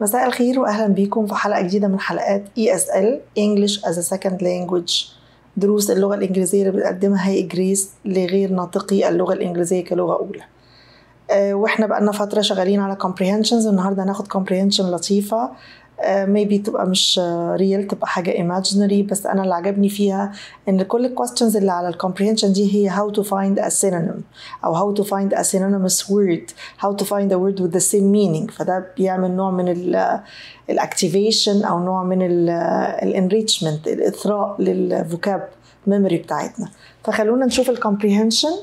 مساء الخير واهلا بيكم في حلقة جديدة من حلقات ESL as a second language. دروس اللغة الإنجليزية اللي بتقدمها هي جريس لغير ناطقي اللغة الإنجليزية كلغة أولى. آه، وإحنا بقالنا فترة شغالين على comprehensions. النهارده هناخد comprehension لطيفة. maybe تبقى مش real تبقى حاجة imaginary. بس أنا اللي عجبني فيها إن كل الكويستشنز اللي على ال comprehension دي هي how to find a synonym أو how to find a synonymous word. How to find a word with the same meaning. فده بيعمل نوع من ال الاكتيفيشن أو نوع من الانريتشمنت الإثراء للفوكاب ميموري بتاعتنا. فخلونا نشوف الكomprehension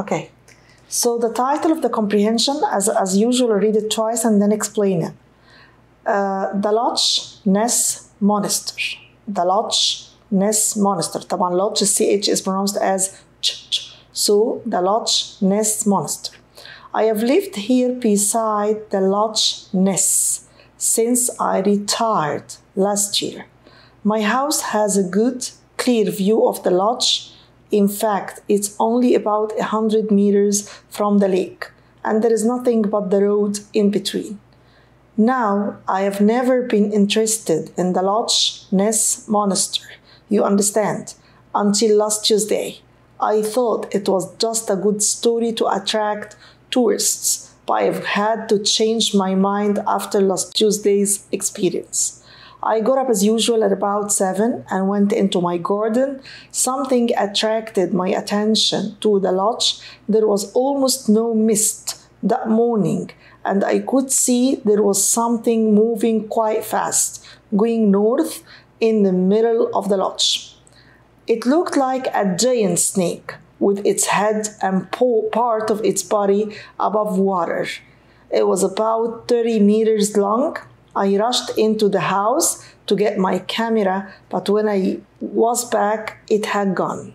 Okay. So the title of the comprehension, as, as usual, I'll read it twice and then explain it. Uh, the Loch Ness Monaster. The Loch Ness Monaster. طبعا Loch CH is pronounced as ch, ch. So the Loch Ness Monaster. I have lived here beside the Loch Ness since I retired last year. My house has a good, clear view of the Loch in fact, it's only about 100 meters from the lake, and there is nothing but the road in between. Now, I have never been interested in the Loch Ness Monastery, you understand, until last Tuesday. I thought it was just a good story to attract tourists, but I've had to change my mind after last Tuesday's experience. I got up as usual at about 7 and went into my garden. Something attracted my attention to the lodge. There was almost no mist that morning, and I could see there was something moving quite fast, going north in the middle of the lodge. It looked like a giant snake with its head and part of its body above water. It was about 30 meters long I rushed into the house to get my camera, but when I was back, it had gone.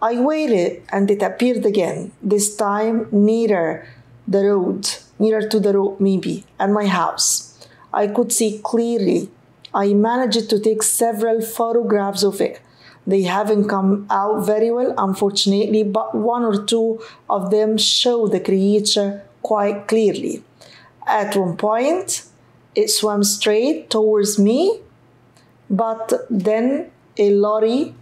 I waited and it appeared again, this time nearer the road, nearer to the road, maybe, and my house. I could see clearly. I managed to take several photographs of it. They haven't come out very well, unfortunately, but one or two of them show the creature quite clearly. At one point, it swam straight towards me, but then a lorry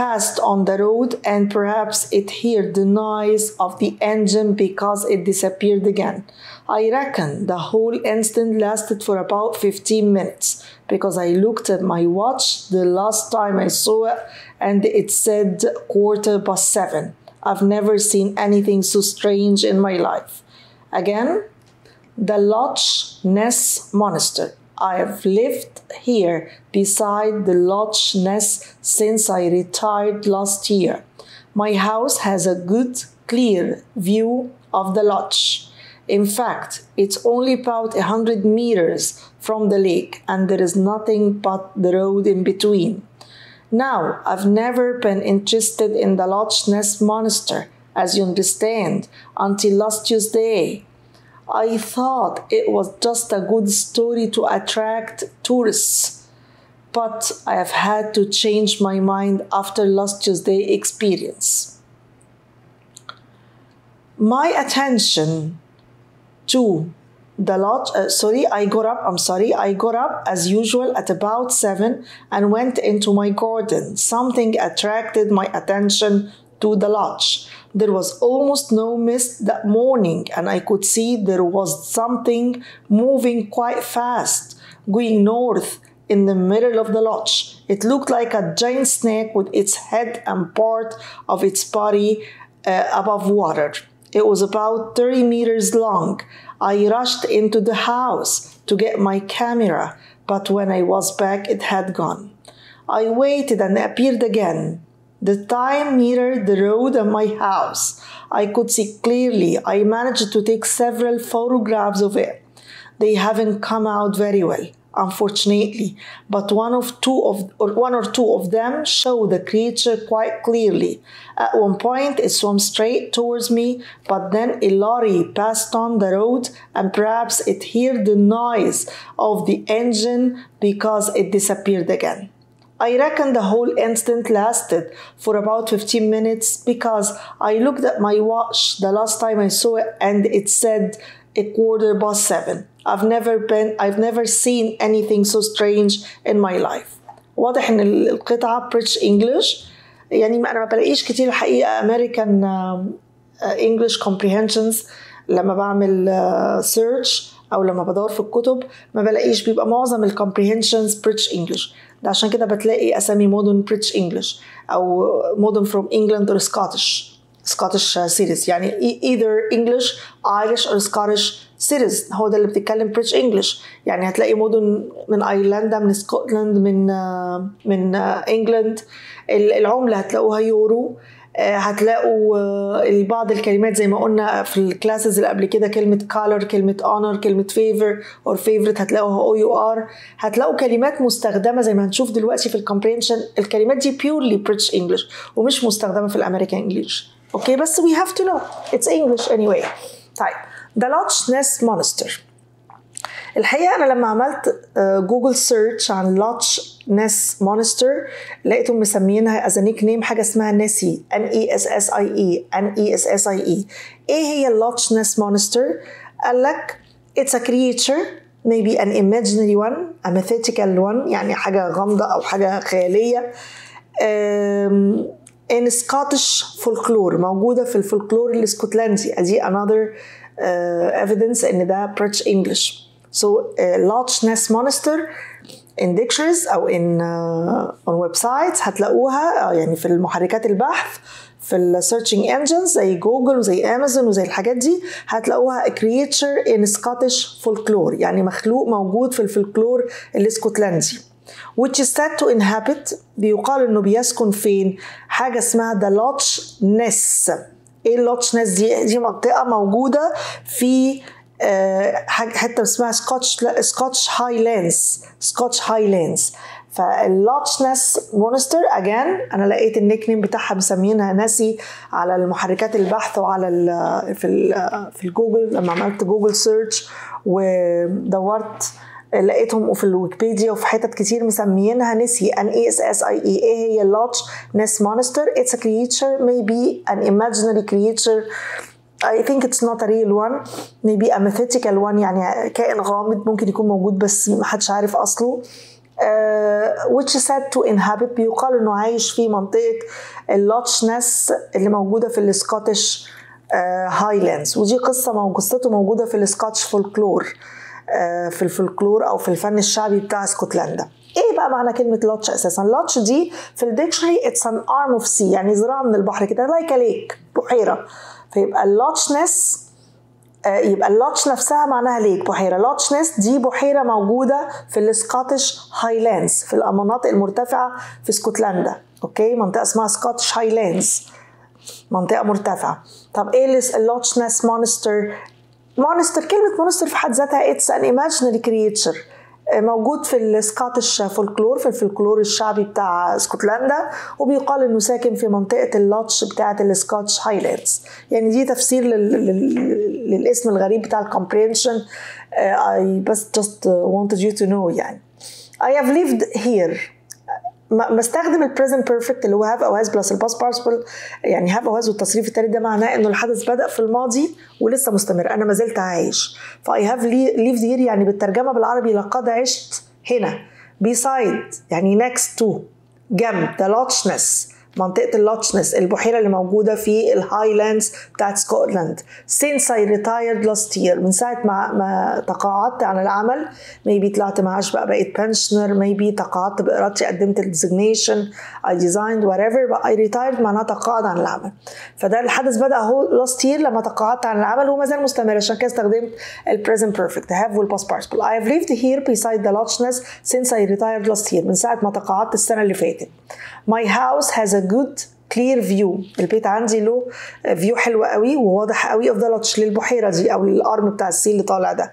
passed on the road and perhaps it heard the noise of the engine because it disappeared again. I reckon the whole incident lasted for about 15 minutes because I looked at my watch the last time I saw it and it said quarter past seven. I've never seen anything so strange in my life. Again, the Loch Ness Monastery. I have lived here beside the Loch Ness since I retired last year. My house has a good, clear view of the loch. In fact, it's only about a 100 meters from the lake and there is nothing but the road in between. Now, I've never been interested in the Loch Ness Monastery, as you understand, until last Tuesday. I thought it was just a good story to attract tourists, but I have had to change my mind after last Tuesday experience. My attention to the lodge, uh, sorry, I got up, I'm sorry, I got up as usual at about 7 and went into my garden. Something attracted my attention to the lodge. There was almost no mist that morning, and I could see there was something moving quite fast, going north in the middle of the lodge. It looked like a giant snake with its head and part of its body uh, above water. It was about 30 meters long. I rushed into the house to get my camera, but when I was back, it had gone. I waited and appeared again. The time nearer the road and my house. I could see clearly. I managed to take several photographs of it. They haven't come out very well, unfortunately, but one of two of or one or two of them show the creature quite clearly. At one point it swam straight towards me, but then a lorry passed on the road and perhaps it heard the noise of the engine because it disappeared again. I reckon the whole incident lasted for about 15 minutes because I looked at my watch the last time I saw it and it said a quarter past seven. I've never been I've never seen anything so strange in my life. واضح ان القطعة British English يعني انا ما بلاقيش كتير الحقيقة American English comprehensions لما بعمل سيرش أو لما بدور في الكتب ما بلاقيش بيبقى معظم ال comprehensions British English. ده عشان كده بتلاقي أسامي مدن British English أو مدن from England or Scottish Scottish cities يعني either English Irish or Scottish cities هو ده اللي بتتكلم British English يعني هتلاقي مدن من ايرلندا من اسكتلند من من England العملة هتلاقوها يورو. هتلاقوا بعض الكلمات زي ما قلنا في ال classes اللي قبل كده كلمة color كلمة honor كلمة favor or favorite هتلاقوها O U R هتلاقوا كلمات مستخدمة زي ما هنشوف دلوقتي في ال comprehension الكلمات دي purely British English ومش مستخدمة في ال American English okay بس we have to know. It's English anyway. طيب The Loch Ness Monster. الحقيقة أنا لما عملت Google search عن Loch Ness Monster لقيتهم مسمينها as nickname حاجة اسمها Nessie N E S S I E N E S S I E إيه هي ال Loch Ness Monster؟ قال لك it's a creature maybe an imaginary one a mythical one يعني حاجة غامضة أو حاجة خيالية um, in Scottish folklore موجودة في الفولكلور الإسكتلندي. أدي another uh, evidence إن ده British English. So uh, Loch Ness Monster in dictionaries أو in uh, on websites هتلاقوها يعني في المحركات البحث في ال searching engines زي جوجل وزي امازون وزي الحاجات دي هتلاقوها creature in Scottish folklore يعني مخلوق موجود في الفولكلور الاسكتلندي. Which is said to inhabit بيقال إنه بيسكن فين؟ حاجة اسمها the Loch Ness إيه ال Loch Ness دي دي منطقة موجودة في حتة اسمها Scottish Scottish Highlands Scottish Highlands فال Loch Ness Monster again أنا لقيت ال nickname بتاعها مسمينها Nessie على المحركات البحث وعلى ال في ال في الجوجل لما عملت Google search ودورت لقيتهم في الويكيبيديا وفي حتت كتير مسميينها Nessie N E S S I E إيه هي ال Loch Ness Monster it's a creature maybe an imaginary creature. I think it's not a real one. Maybe a mythical one يعني كائن غامض ممكن يكون موجود بس محدش عارف أصله. Uh, which is said to inhabit بيقال إنه عايش في منطقة ال Loch Ness اللي موجودة في ال Scottish Highlands uh, ودي قصة مو قصته موجودة في ال Scottish folklore uh, في الفولكلور أو في الفن الشعبي بتاع اسكتلندا إيه بقى معنى كلمة loch أساسا؟ loch دي في ال dictionary it's an arm of sea يعني ذراع من البحر كده like lake بحيرة. فيبقى ال Loch Ness يبقى ال loch نفسها معناها lake بحيرة. Loch Ness دي بحيرة موجودة في ال Scottish Highlands في المناطق المرتفعة في اسكتلندا okay؟ منطقة اسمها Scottish Highlands. منطقة مرتفعة. طب إيه ال Loch Ness؟ Monster. Monster كلمة monster في حد ذاتها it's an imaginary creature موجود في ال Scottish folklore في الفولكلور الشعبي بتاع اسكتلندا وبيقال إنه ساكن في منطقة ال loch بتاعة ال Scottish Highlands يعني دي تفسير لل... لل... للاسم الغريب بتاع ال comprehension I بس just wanted you to know يعني. I have lived here. بستخدم ال present perfect اللي هو have أو has plus ال past participle يعني have أو has والتصريف التالت ده معناه إنه الحدث بدأ في الماضي ولسه مستمر. أنا ما زلت عايش. ف I have lived here يعني بالترجمة بالعربي لقد عشت هنا. beside يعني next to جنب. the Loch Ness منطقة ال Loch Ness البحيرة اللي موجودة في ال Highlands بتاعت Scotland. Since I retired last year من ساعة ما, ما تقاعدت عن العمل maybe طلعت معاش بقى بقيت pensioner maybe تقاعدت بإرادتي قدمت ال resignation I resigned whatever but I retired معناها تقاعد عن العمل. فده الحدث بدأ أهو last year لما تقاعدت عن العمل وما زال مستمر. عشان كده استخدمت ال present perfect. Have وال past participle. I have lived here beside the Loch Ness since I retired last year من ساعة ما تقاعدت السنة اللي فاتت. My house has a good clear view. البيت عندي له view حلو قوي وواضح قوي. the loch للبحيرة دي أو لل arm بتاع ال sea اللي طالع ده.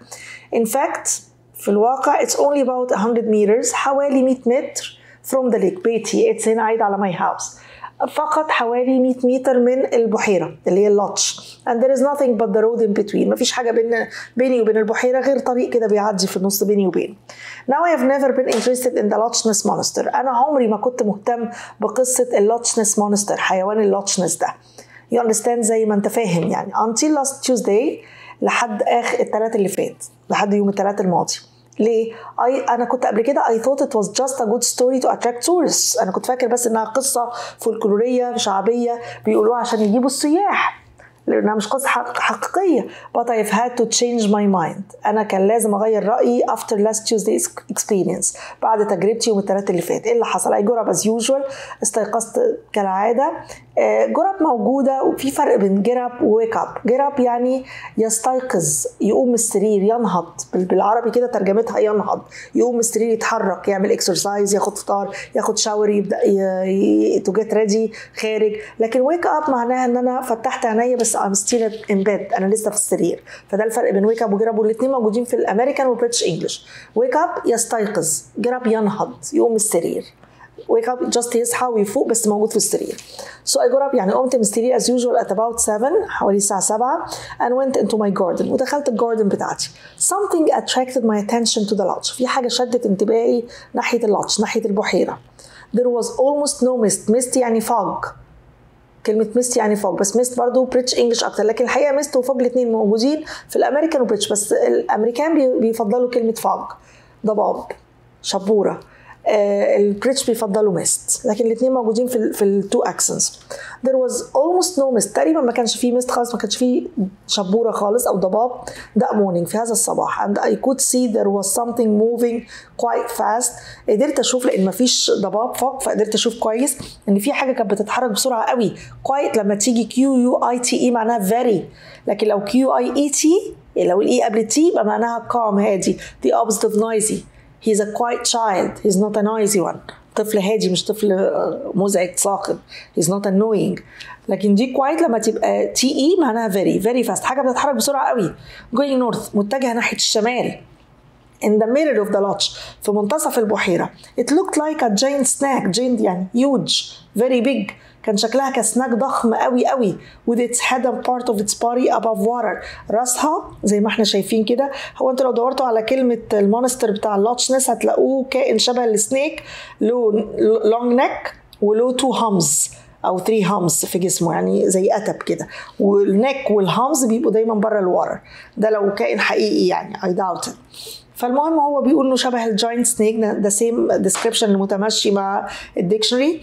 In fact في الواقع it's only about 100 meters حوالي 100 متر from the lake. بيتي. It's هنا عايد على my house. فقط حوالي 100 متر من البحيرة اللي هي ال loch. And there is nothing but the road in between. مفيش حاجة بين بيني وبين البحيرة غير طريق كده بيعدي في النص بيني وبينه. Now I have never been interested in the Loch Ness Monster أنا عمري ما كنت مهتم بقصة ال Loch Ness Monster حيوان ال Loch Ness ده. You understand زي ما أنت فاهم يعني. Until last Tuesday لحد آخر الثلاث اللي فات لحد يوم الثلاث الماضي. ليه؟ I, أنا كنت قبل كده I thought it was just a good story to attract tourists. أنا كنت فاكر بس إنها قصة فولكلورية شعبية بيقولوها عشان يجيبوا السياح لأنها مش قصة حقيقية. But I've had to change my mind. أنا كان لازم أغير رأيي after last Tuesday's experience بعد تجربتي يوم الثلاث اللي فات. إيه اللي حصل؟ I got up as usual استيقظت كالعادة. جرب موجودة وفي فرق بين جرب وويك اب جرب يعني يستيقظ يقوم من السرير ينهض بالعربي كده ترجمتها ينهض. يقوم من السرير يتحرك يعمل exercise ياخد فطار ياخد shower يبدأ to get ready خارج. لكن wake up معناها إن أنا فتحت عينيا بس I'm still in bed أنا لسه في السرير. فده الفرق بين ويك اب وجرب والاثنين موجودين في ال American وال British English. wake up يستيقظ get up ينهض يقوم من السرير wake up just يصحى ويفوق بس موجود في السرير. So I got up يعني قمت من السرير as usual at about 7 حوالي الساعة 7 and went into my garden. ودخلت ال garden بتاعتي. Something attracted my attention to the loch. في حاجة شدت انتباهي ناحية ال loch ناحية البحيرة. There was almost no mist. Mist يعني fog. كلمة mist يعني fog بس ميست برضه British English أكتر. لكن الحقيقة mist و fog الاثنين موجودين. في ال American و British بس الأمريكان بيفضلوا كلمة fog ضباب شبورة. ال British بيفضلوا mist لكن الاثنين موجودين في في ال two accents there was almost no mist. تقريبا ما كانش فيه mist خالص ما كانش فيه شبورة خالص أو ضباب. that morning في هذا الصباح. And I could see there was something moving quite fast. قدرت أشوف لأن ما فيش ضباب فوق فقدرت أشوف كويس إن في حاجة كانت بتتحرك بسرعة قوي. Quite لما تيجي Q U I T E معناها very. لكن لو Q U I E T لو ال E قبل T يبقى معناها calm هادي. The opposite of noisy. He's a quiet child he's not a noisy one طفل هادي مش طفل مزعج صاخب he's not annoying لكن دي quiet لما تبقى تي اي معناها very very fast حاجة بتتحرك بسرعة قوي going north متجهه ناحيه الشمال in the middle of the lodge في منتصف البحيرة it looked like a giant snack giant يعني huge very big كان شكلها كسناك ضخم قوي قوي. With its head and part of its body above water. راسها زي ما إحنا شايفين كده. هو أنتوا لو دورتوا على كلمة ال monster بتاع ال Loch Ness هتلاقوه كائن شبه ال snake. له long neck وله two humps أو 3 humps في جسمه يعني زي قتب كده. وال neck وال humps بيبقوا دايما بره ال water ده لو كائن حقيقي يعني I doubt it. فالمهم هو بيقول إنه شبه ال giant snake ده same description المتمشي مع ال dictionary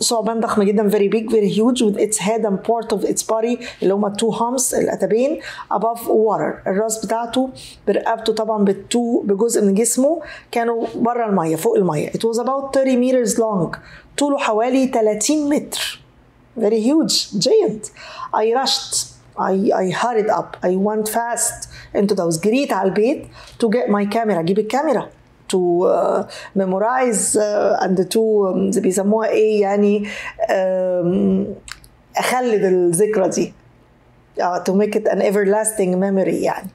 ثعبان ضخم جدا very big very huge with its head and part of its body اللي هما two humps القتبين above water الراس بتاعته برقبته طبعا بالتو بجزء من جسمه كانوا بره المية فوق المية it was about 30 meters long طوله حوالي 30 متر very huge giant I rushed I, I hurried up I went fast into those جريت على البيت to get my camera أجيب الكاميرا to uh, memorize uh, and to um, بيسموها إيه يعني um, اخلد الذكرى دي uh, to make it an everlasting memory يعني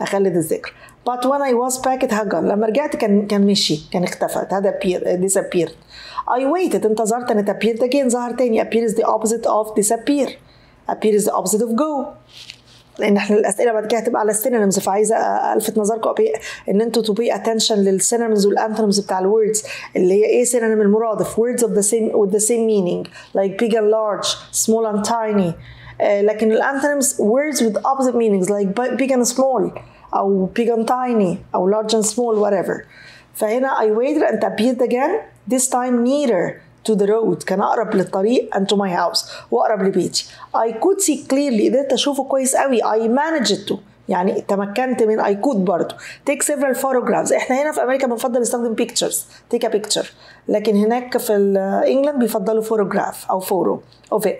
اخلد الذكرى but when I was back it had gone لما رجعت كان كان مشي كان اختفى هذا appear disappeared I waited انتظرت ان it appeared again ظهر تاني appear is the opposite of disappear appear is the opposite of go لأن إحنا الأسئلة بعد كده هتبقى على ال synonyms فعايزة ألفت نظركم إن أنتوا to pay attention لل synonyms وال antonyms بتاع ال words اللي هي إيه synonym المرادف words of the same with the same meaning like big and large small and tiny لكن ال antonyms words with opposite meanings like big and small أو big and tiny أو large and small whatever فهنا it appeared again this time nearer to the road كان أقرب للطريق and to my house وأقرب لبيتي I could see clearly قدرت أشوفه كويس قوي I managed to يعني تمكنت من I could برضه take several photographs إحنا هنا في أمريكا بنفضل نستخدم pictures take a picture لكن هناك في England بيفضلوا photograph أو photo of it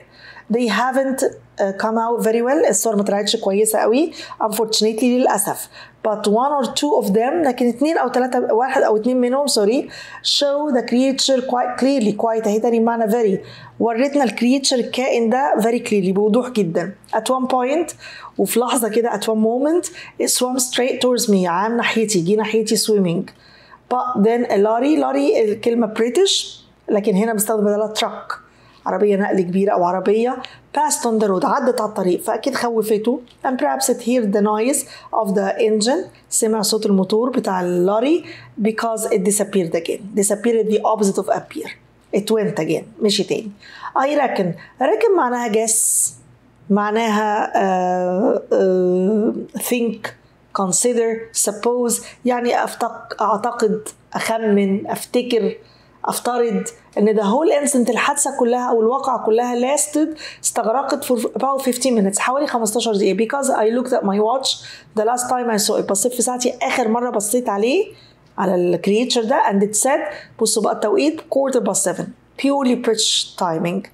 they haven't uh, come out very well الصور ما طلعتش كويسه قوي unfortunately للاسف but one or two of them لكن اثنين أو ثلاثة واحد أو اثنين منهم سوري show the creature quite clearly quite اهي تاني معنى very ورتنا ال creature الكائن ده very clearly بوضوح جدا. At one point وفي لحظة كده at one moment it swam straight towards me عام ناحيتي جه ناحيتي swimming. But then lorry lorry الكلمة British لكن هنا بستخدم بدلها truck. عربية نقل كبيرة أو عربية. Passed on the road عدت على الطريق فأكيد خوفته and perhaps it heard the noise of the engine سمع صوت الموتور بتاع ال lorry because it disappeared again disappeared the opposite of appear it went again مشي تاني I reckon reckon معناها guess معناها uh, uh, think consider suppose يعني أعتقد أعتقد أخمن أفتكر افترض ان the whole incident الحادثة كلها أو الواقعة كلها lasted استغرقت for about 15 minutes حوالي 15 دقيقة. I looked at my watch the last time I saw it بصيت في ساعتي آخر مرة بصيت عليه على ال creature ده and it said بصوا بقى التوقيت quarter past 7 purely British timing.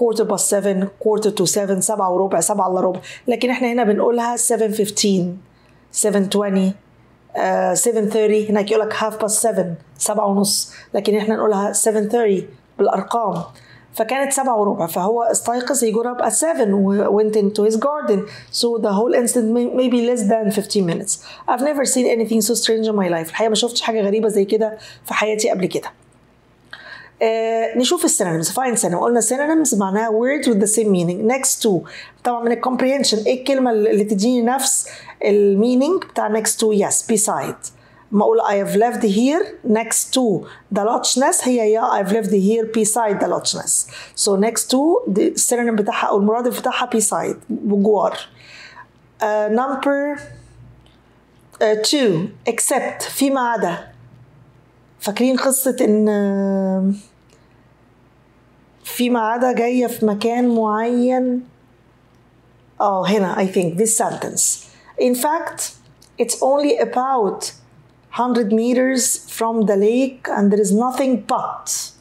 quarter past 7 quarter to 7 7 وربع 7 إلا ربع. لكن إحنا هنا بنقولها 7:15 7:20 7:30 هناك يقول لك half past 7 7 ونص لكن إحنا نقولها 7:30 بالارقام فكانت سبعة وربع فهو استيقظ he got up at 7 went into his garden so the whole incident may, maybe less than 15 minutes I've never seen anything so strange in my life الحقيقة ما شفتش حاجة غريبة زي كده في حياتي قبل كده آه، نشوف ال synonyms find synonyms قلنا synonyms معناها word with the same meaning next to طبعا من ال comprehension إيه الكلمة اللي تديني نفس ال meaning بتاع next to yes beside ما أقول I have lived here next to the Loch Ness هي يا I have lived here beside the Loch Ness so next to ال synonym بتاعها أو المرادف بتاعها beside بجوار number 2 except فيما عدا. فاكرين قصة إن فيما عدا جاية في مكان معين آه هنا I think this sentence in fact it's only about 100 meters from the lake and there is nothing but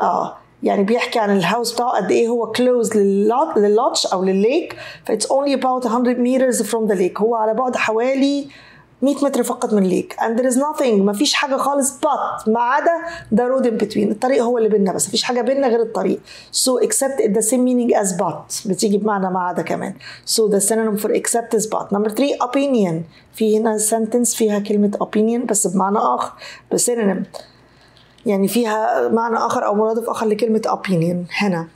آه يعني بيحكي عن ال house بتاعه قد إيه هو close لل loch أو لل lake ف it's only about 100 meters from the lake هو على بعد حوالي 100 متر فقط من ليك. And there is nothing. مفيش حاجة خالص but ما عدا the road in between. الطريق هو اللي بينا بس. مفيش حاجة بينا غير الطريق. So except the same meaning as but. بتيجي بمعنى ما عدا كمان. So the synonym for except is but. Number three opinion. في هنا sentence فيها كلمة opinion بس بمعنى آخر. بسينونيم يعني فيها معنى آخر أو مرادف آخر لكلمة opinion. هنا.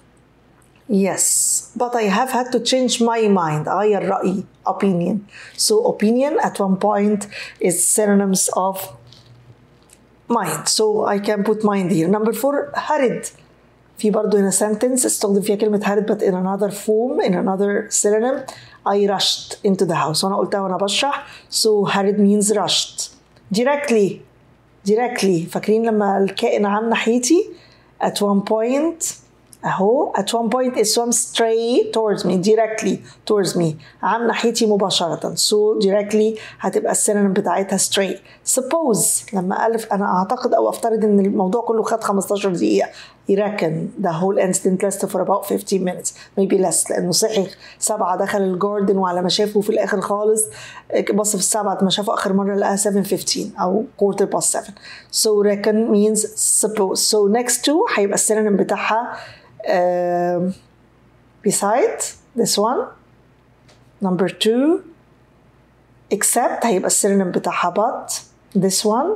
Yes, but I have had to change my mind. أغير رأيي opinion. So opinion at one point is synonyms of mind. So I can put mind here. Number four, hurried. في برضه هنا sentence استخدم فيها كلمة hurried but in another form, in another synonym. I rushed into the house. وأنا قلتها وأنا بشرح. So hurried means rushed. Directly. Directly. فاكرين لما الكائن عام ناحيتي at one point أهو at one point it swam straight towards me directly towards me. عن ناحيتي مباشرة. So directly هتبقى السينونيم بتاعتها straight. Suppose لما ألف أنا أعتقد أو أفترض إن الموضوع كله خد 15 دقيقة. يركن the whole incident lasted for about 15 minutes. Maybe less لأنه صحي. سبعة دخل الجاردن وعلى ما شافه في الآخر خالص. بص في السبعة ما شافه آخر مرة لقاها 7:15 أو quarter past 7 so reckon means suppose. So next to هيبقى السينونيم بتاعها uh, beside this one number two except هيبقى السينونيم بتاعها but this one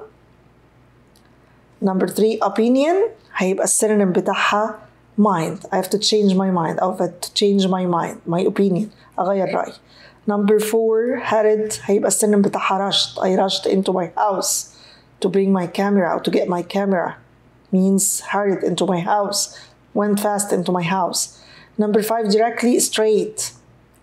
number three opinion هيبقى السينونيم بتاعها mind I have to change my mind I have to change my mind my opinion أغير رأيي number four hurried هيبقى السينونيم بتاعها rushed I rushed into my house to bring my camera or to get my camera means hurried into my house went fast into my house. Number five, directly straight.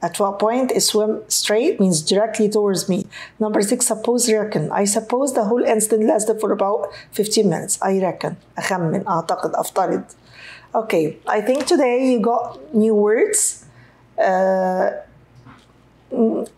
At what point it swim straight means directly towards me. Number six, suppose reckon. I suppose the whole incident lasted for about 15 minutes. I reckon. أخمن أعتقد أفترض. Okay, I think today you got new words. Uh,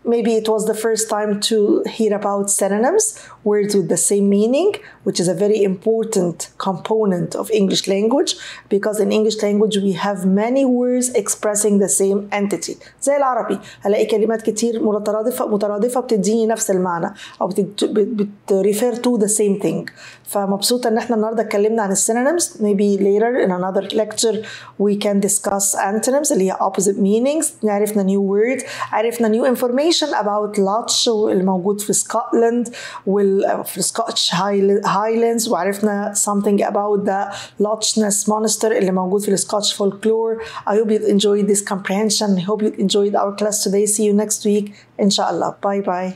maybe it was the first time to hear about synonyms, words with the same meaning, which is a very important component of English language because in English language we have many words expressing the same entity. زي العربي هلاقي كلمات كتير مترادفة مترادفة بتديني نفس المعنى أو بتريفير to the same thing. فمبسوطة إن احنا النهاردة اتكلمنا عن السينونيمز maybe later in another lecture we can discuss antonyms اللي هي opposite meanings عرفنا new word عرفنا new information about Loch الموجود في سكوتلاند وفي سكوتش هايلاندز وعرفنا something about the Loch Ness Monster اللي موجود في السكوتش folklore I hope you enjoyed this comprehension I hope you enjoyed our class today see you next week إن شاء الله باي باي